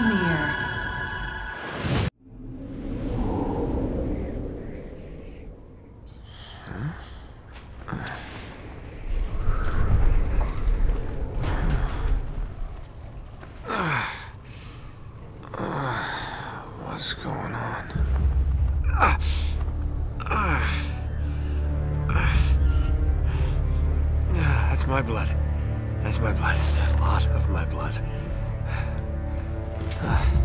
premiere. What's going on? Ah. Ah. Ah, That's my blood. That's my blood. It's a lot of my blood. 唉。